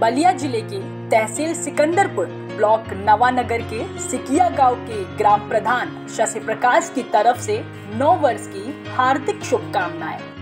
बलिया ज़िले के तहसील सिकंदरपुर ब्लॉक नवानगर के सिकिया गाँव के ग्राम प्रधान शशि प्रकाश की तरफ़ से नौ वर्ष की हार्दिक शुभकामनाएँ।